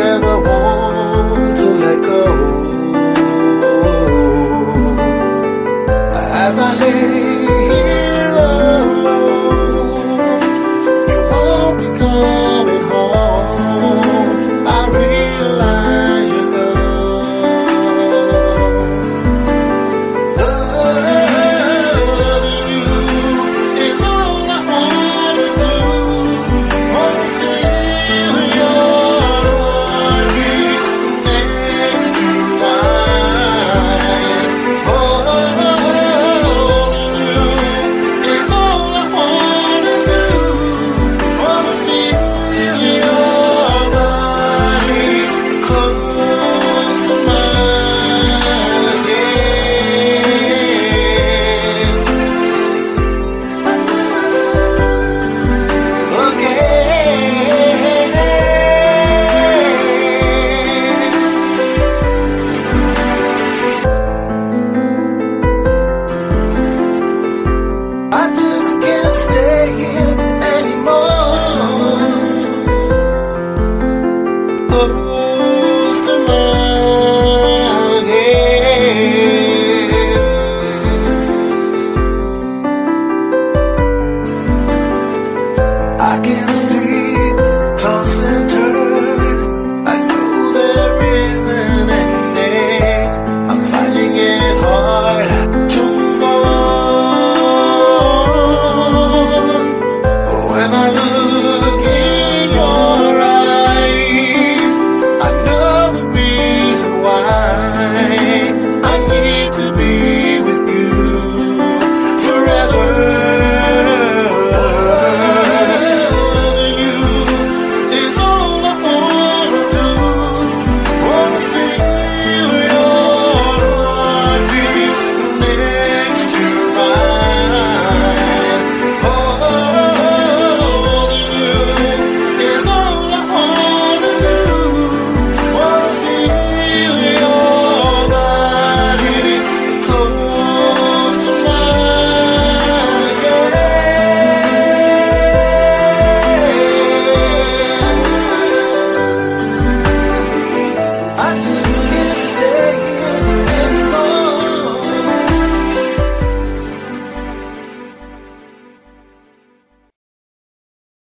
ever want to let go. As I lay Oh.